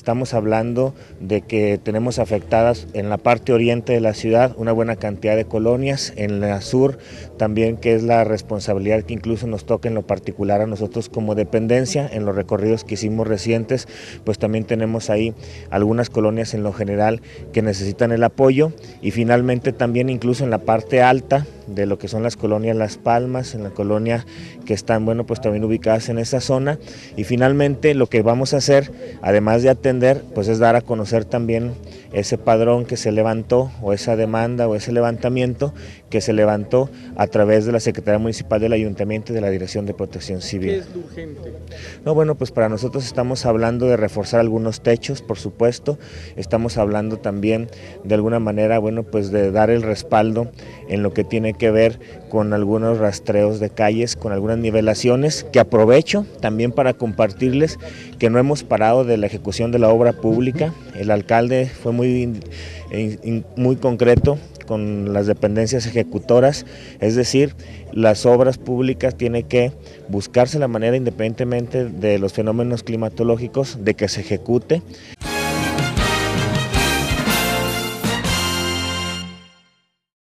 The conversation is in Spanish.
Estamos hablando de que tenemos afectadas en la parte oriente de la ciudad una buena cantidad de colonias, en la sur también que es la responsabilidad que incluso nos toca en lo particular a nosotros como dependencia, en los recorridos que hicimos recientes, pues también tenemos ahí algunas colonias en lo general que necesitan el apoyo y finalmente también incluso en la parte alta de lo que son las colonias Las Palmas, en la colonia que están, bueno, pues también ubicadas en esa zona. Y finalmente lo que vamos a hacer, además de atender, pues es dar a conocer también ese padrón que se levantó o esa demanda o ese levantamiento que se levantó a través de la Secretaría Municipal del Ayuntamiento y de la Dirección de Protección Civil. ¿Qué es lo urgente? No, bueno, pues para nosotros estamos hablando de reforzar algunos techos, por supuesto. Estamos hablando también de alguna manera, bueno, pues de dar el respaldo en lo que tiene que ver con algunos rastreos de calles, con algunas nivelaciones, que aprovecho también para compartirles que no hemos parado de la ejecución de la obra pública. El alcalde fue muy, muy concreto con las dependencias ejecutoras, es decir, las obras públicas tienen que buscarse la manera independientemente de los fenómenos climatológicos de que se ejecute.